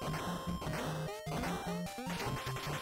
あなあなあなあなあなあなあ。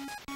you